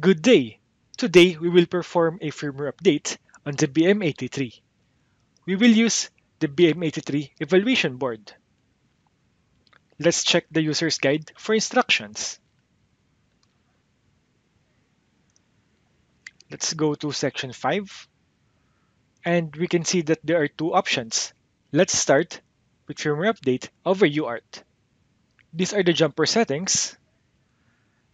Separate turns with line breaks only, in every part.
Good day! Today we will perform a firmware update on the BM83. We will use the BM83 evaluation board. Let's check the user's guide for instructions. Let's go to section 5 and we can see that there are two options. Let's start with firmware update over UART. These are the jumper settings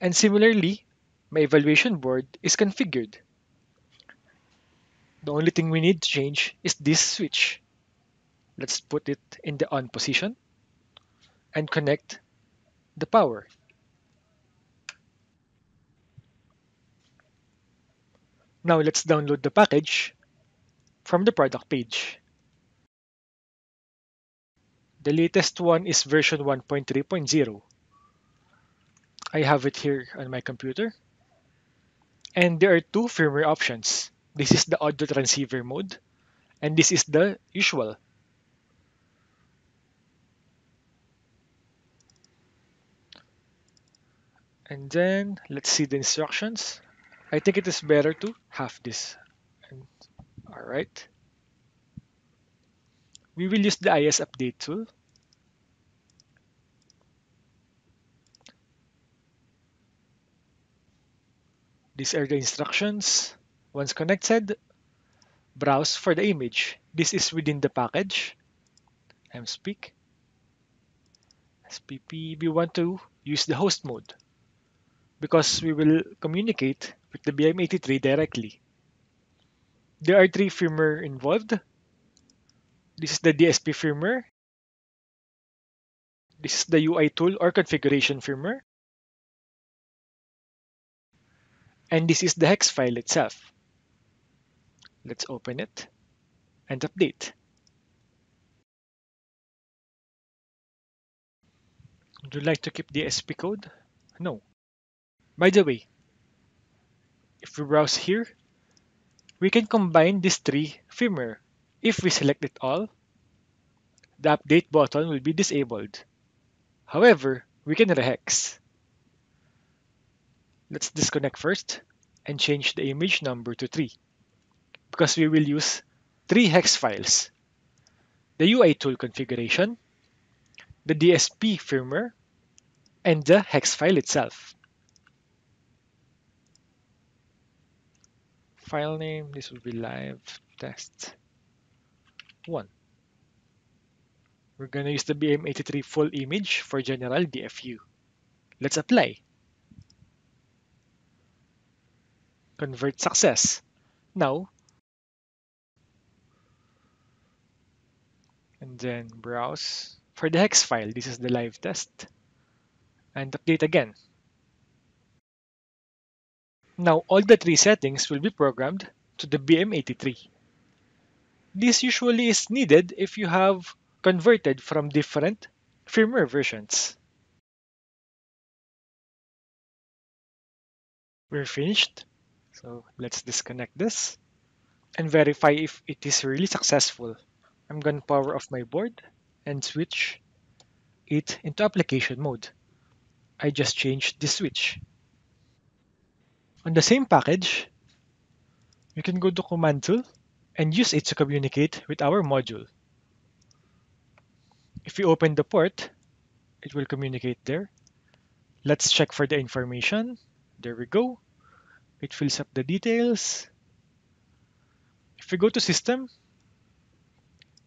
and similarly my evaluation board is configured. The only thing we need to change is this switch. Let's put it in the on position and connect the power. Now let's download the package from the product page. The latest one is version 1.3.0. I have it here on my computer. And there are two firmware options. This is the audio transceiver mode, and this is the usual. And then let's see the instructions. I think it is better to have this. And, all right. We will use the isUpdate tool. These are the instructions. Once connected, browse for the image. This is within the package. mspeak. SPP, we want to use the host mode because we will communicate with the BM83 directly. There are three firmware involved. This is the DSP firmware. This is the UI tool or configuration firmware. And this is the hex file itself. Let's open it and update. Would you like to keep the SP code? No. By the way, if we browse here, we can combine these three firmware. If we select it all, the update button will be disabled. However, we can rehex. Let's disconnect first and change the image number to 3 because we will use three hex files. The UI tool configuration, the DSP firmware, and the hex file itself. File name, this will be live test 1. We're going to use the BM83 full image for general DFU. Let's apply. Convert success. Now, and then browse for the hex file. This is the live test. And update again. Now all the three settings will be programmed to the BM83. This usually is needed if you have converted from different firmware versions. We're finished. So let's disconnect this and verify if it is really successful. I'm going to power off my board and switch it into application mode. I just changed the switch. On the same package, we can go to command tool and use it to communicate with our module. If we open the port, it will communicate there. Let's check for the information. There we go. It fills up the details. If we go to system,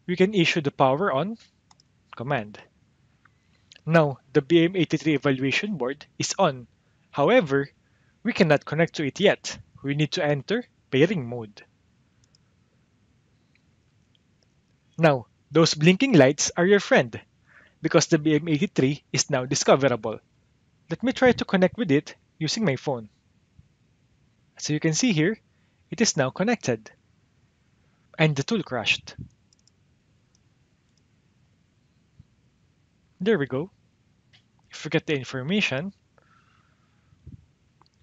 we can issue the power on command. Now, the BM83 evaluation board is on. However, we cannot connect to it yet. We need to enter pairing mode. Now, those blinking lights are your friend because the BM83 is now discoverable. Let me try to connect with it using my phone. So you can see here, it is now connected. And the tool crashed. There we go. If we get the information,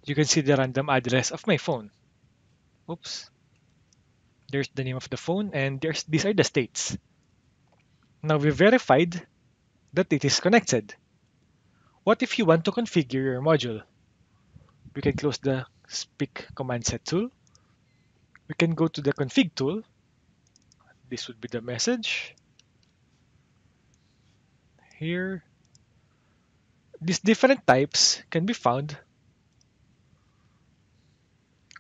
you can see the random address of my phone. Oops. There's the name of the phone and there's these are the states. Now we verified that it is connected. What if you want to configure your module? We can close the pick command set tool. We can go to the config tool. This would be the message. Here, these different types can be found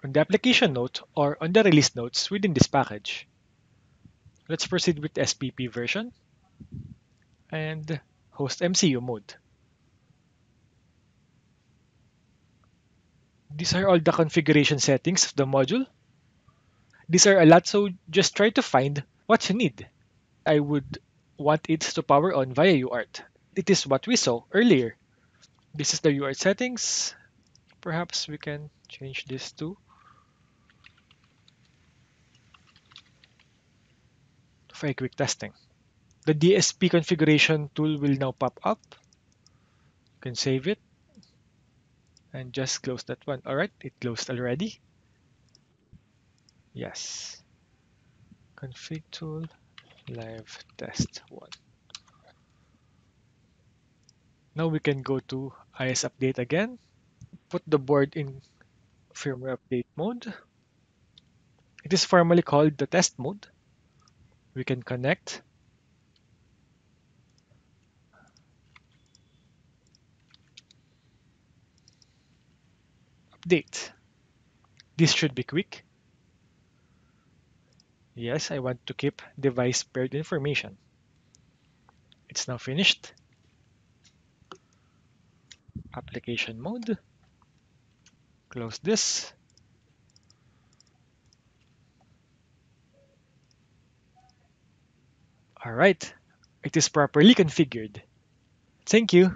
on the application note or on the release notes within this package. Let's proceed with SPP version and host MCU mode. These are all the configuration settings of the module. These are a lot, so just try to find what you need. I would want it to power on via UART. It is what we saw earlier. This is the UART settings. Perhaps we can change this to for quick testing. The DSP configuration tool will now pop up. You can save it and just close that one. All right, it closed already. Yes. Config tool, live test one. Now we can go to isUpdate again. Put the board in firmware update mode. It is formally called the test mode. We can connect update. This should be quick. Yes, I want to keep device paired information. It's now finished. Application mode. Close this. All right, it is properly configured. Thank you.